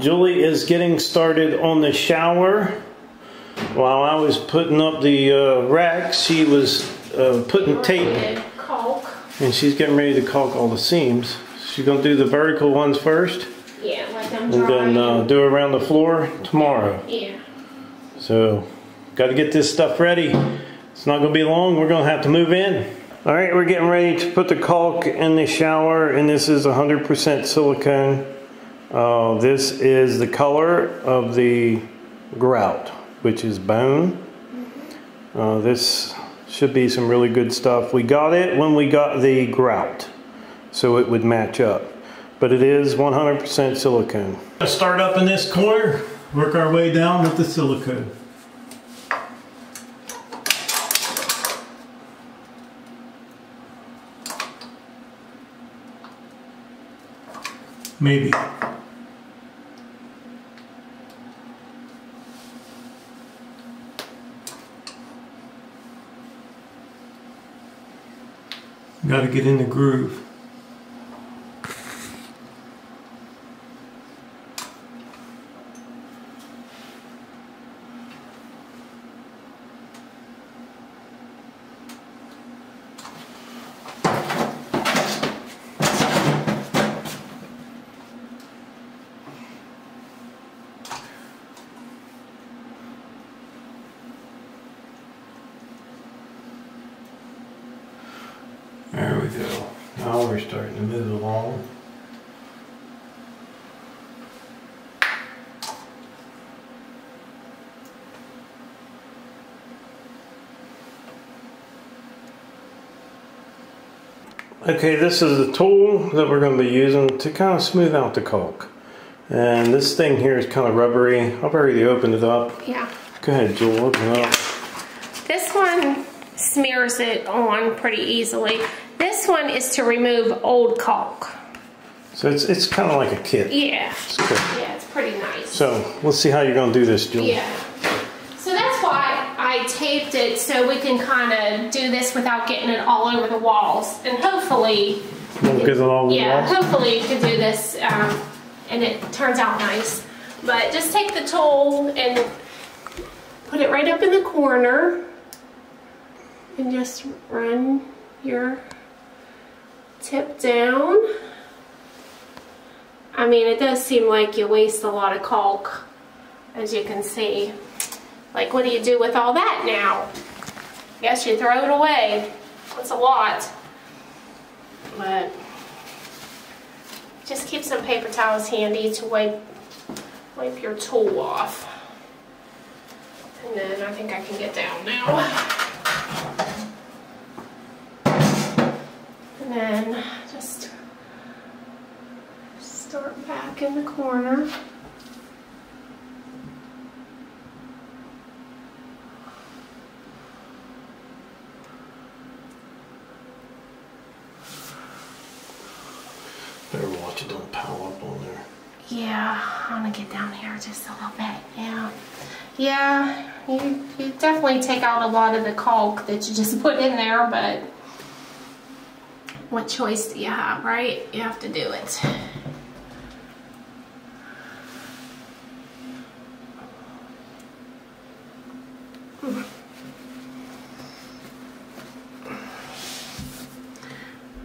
Julie is getting started on the shower. While I was putting up the uh, rack, she was uh, putting tape and she's getting ready to caulk all the seams. She's gonna do the vertical ones first Yeah, let them and dry. then uh, do around the floor tomorrow. yeah. So, got to get this stuff ready. It's not going to be long. We're going to have to move in. All right, we're getting ready to put the caulk in the shower, and this is 100% silicone. Uh, this is the color of the grout, which is bone. Uh, this should be some really good stuff. We got it when we got the grout, so it would match up. But it is 100% silicone. Let's Start up in this corner, work our way down with the silicone. Maybe. Got to get in the groove. There we go. Now we're starting to move along. Okay, this is the tool that we're going to be using to kind of smooth out the caulk. And this thing here is kind of rubbery. I've already opened it up. Yeah. Go ahead, Jewel, open it up. Smears it on pretty easily. This one is to remove old caulk. So it's, it's kind of like a kit. Yeah. It's good. Yeah, it's pretty nice. So let's see how you're going to do this, Jewel. Yeah. So that's why I taped it so we can kind of do this without getting it all over the walls. And hopefully, Won't get it all over the yeah, hopefully you can do this um, and it turns out nice. But just take the tool and put it right up in the corner and just run your tip down. I mean, it does seem like you waste a lot of caulk, as you can see. Like, what do you do with all that now? Guess you throw it away. It's a lot. But just keep some paper towels handy to wipe wipe your tool off. And then I think I can get down now. Back in the corner. Better watch it don't pile up on there. Yeah, I'm gonna get down here just a little bit. Yeah, yeah. You you definitely take out a lot of the caulk that you just put in there, but what choice do you have, right? You have to do it.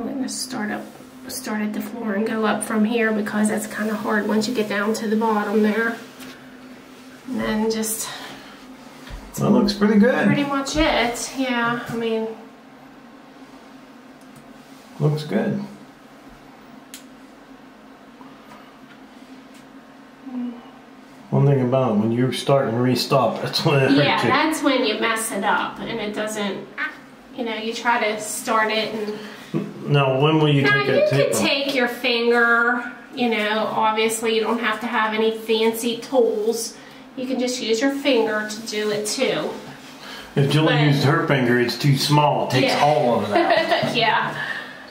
I'm gonna start up, start at the floor and go up from here because that's kind of hard once you get down to the bottom there. And then just That looks pretty good. pretty much it. Yeah, I mean, Looks good. One thing about it, when you start and restop, that's when it yeah, that's when you mess it up and it doesn't, you know, you try to start it and Now, when will you Now take you that could tape off? take your finger, you know, obviously you don't have to have any fancy tools. You can just use your finger to do it too. If Julie but- used her finger, it's too small. It takes Yeah. all of that. yeah.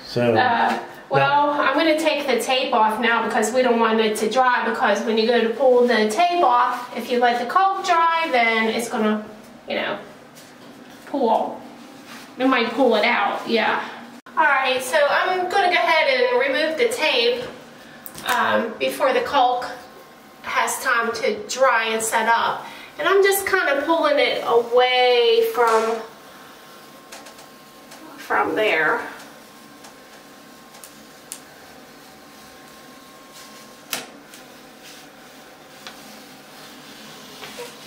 So, Uh, well, I'm going to take the tape off now because we don't want it to dry because when you go to pull the tape off, if you let the caulk dry, then it's going to, you know, pull. It might pull it out, yeah. Alright, so I'm going to go ahead and remove the tape um, before the caulk has time to dry and set up. And I'm just kind of pulling it away from, from there.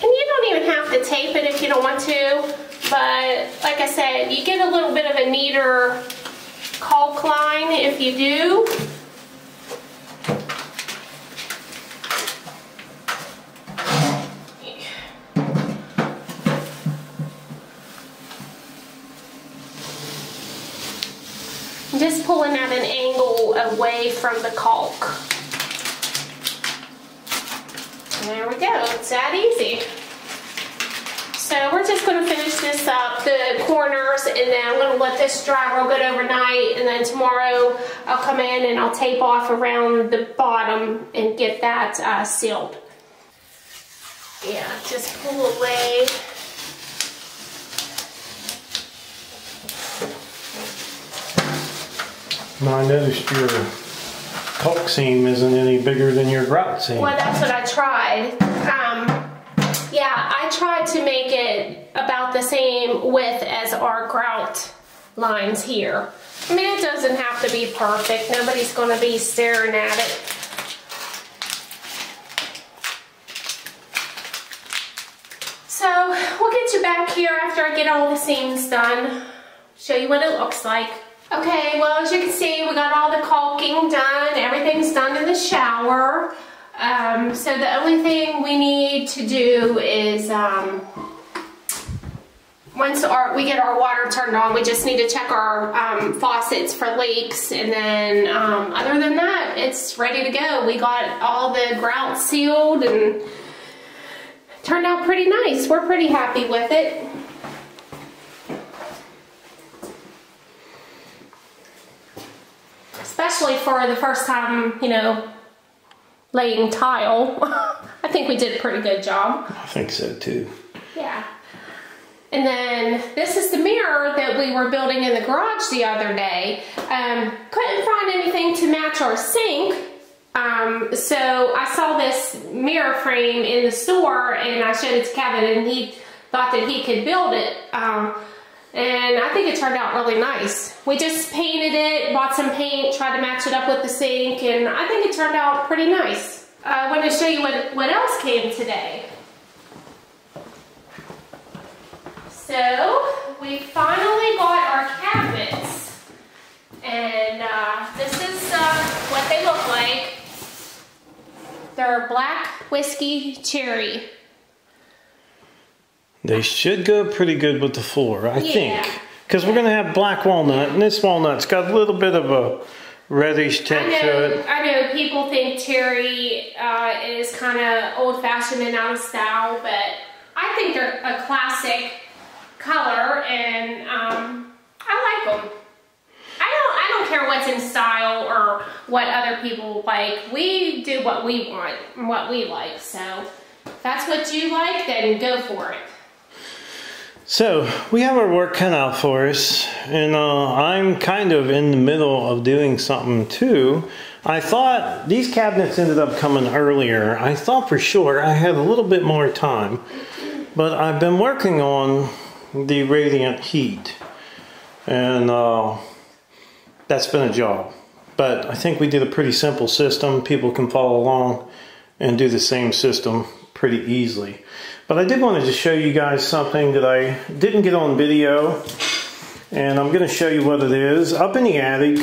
And you don't even have to tape it if you don't want to, but like I said, you get a little bit of a neater caulk line if you do. just pulling at an angle away from the caulk. There we go, it's that easy. So we're just gonna finish this up, the corners, and then I'm gonna let this dry real good overnight, and then tomorrow I'll come in and I'll tape off around the bottom and get that uh, sealed. Yeah, just pull away. Now I noticed your caulk seam isn't any bigger than your grout seam. Well, that's what I tried. Um, yeah, I tried to make it about the same width as our grout lines here. I mean, it doesn't have to be perfect. Nobody's going to be staring at it. So, we'll get you back here after I get all the seams done. Show you what it looks like. Okay, well as you can see, we got all the caulking done. Everything's done in the shower. Um, so the only thing we need to do is um, once our, we get our water turned on, we just need to check our um, faucets for leaks. And then um, other than that, it's ready to go. We got all the grout sealed and turned out pretty nice. We're pretty happy with it. especially for the first time, you know, laying tile. I think we did a pretty good job. I think so too. Yeah. And then this is the mirror that we were building in the garage the other day. Um, couldn't find anything to match our sink. Um, so I saw this mirror frame in the store and I showed it to Kevin and he thought that he could build it. Um, and I think it turned out really nice. We just painted it, bought some paint, tried to match it up with the sink, and I think it turned out pretty nice. I want to show you what, what else came today. So, we finally got our cabinets. And uh, this is uh, what they look like. They're black whiskey cherry. They should go pretty good with the floor, I yeah. think. Because we're going to have black walnut, and this walnut's got a little bit of a reddish tint to it. I know people think cherry uh, is kind of old-fashioned and out of style, but I think they're a classic color, and um, I like them. I don't, I don't care what's in style or what other people like. We do what we want and what we like, so if that's what you like, then go for it. So we have our work cut out for us, and uh, I'm kind of in the middle of doing something too. I thought these cabinets ended up coming earlier. I thought for sure I had a little bit more time, but I've been working on the radiant heat, and uh, that's been a job. But I think we did a pretty simple system. People can follow along and do the same system pretty easily. But I did want to just show you guys something that I didn't get on video. And I'm going to show you what it is. Up in the attic,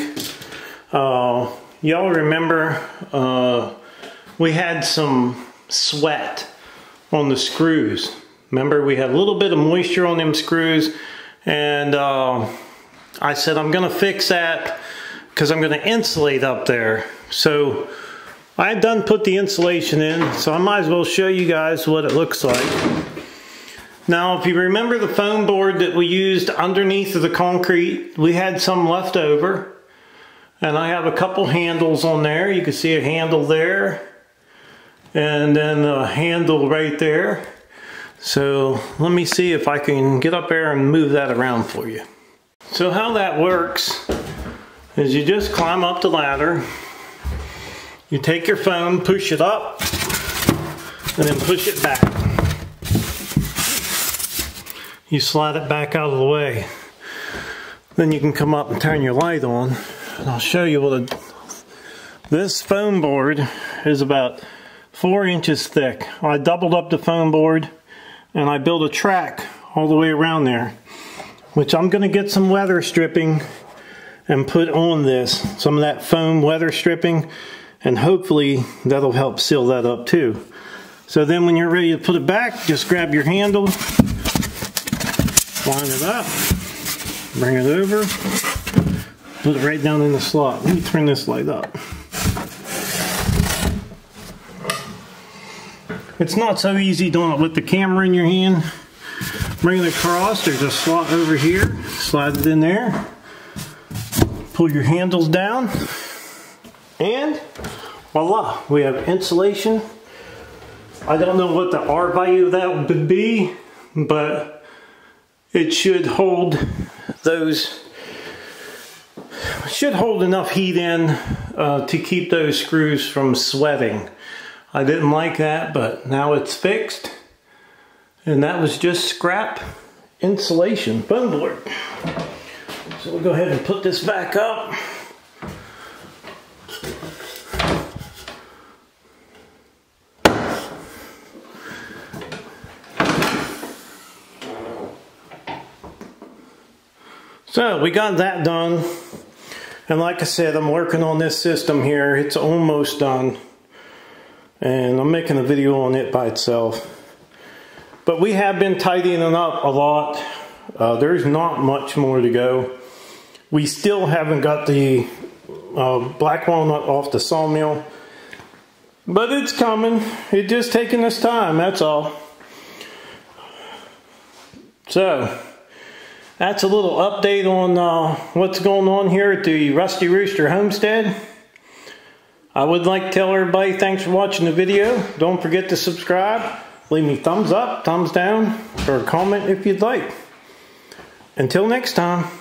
uh, y'all remember uh, we had some sweat on the screws. Remember we had a little bit of moisture on them screws. And uh, I said I'm going to fix that because I'm going to insulate up there. So I had done put the insulation in, so I might as well show you guys what it looks like. Now, if you remember the foam board that we used underneath of the concrete, we had some left over. And I have a couple handles on there. You can see a handle there. And then a handle right there. So let me see if I can get up there and move that around for you. So how that works is you just climb up the ladder you take your foam, push it up, and then push it back. You slide it back out of the way. Then you can come up and turn your light on. And I'll show you what a, this foam board is about four inches thick. I doubled up the foam board and I built a track all the way around there, which I'm gonna get some weather stripping and put on this, some of that foam weather stripping, and hopefully that'll help seal that up too. So then when you're ready to put it back, just grab your handle, line it up, bring it over, put it right down in the slot. Let me turn this light up. It's not so easy doing it with the camera in your hand. Bring it across, there's a slot over here, slide it in there, pull your handles down, and voila, we have insulation. I don't know what the R value of that would be, but it should hold those, should hold enough heat in uh, to keep those screws from sweating. I didn't like that, but now it's fixed. And that was just scrap insulation board. So we'll go ahead and put this back up. So we got that done. And like I said, I'm working on this system here. It's almost done. And I'm making a video on it by itself. But we have been tidying up a lot. Uh, there's not much more to go. We still haven't got the uh, black walnut off the sawmill. But it's coming. It's just taking us time, that's all. So, that's a little update on uh, what's going on here at the Rusty Rooster Homestead. I would like to tell everybody thanks for watching the video. Don't forget to subscribe. Leave me thumbs up, thumbs down, or a comment if you'd like. Until next time.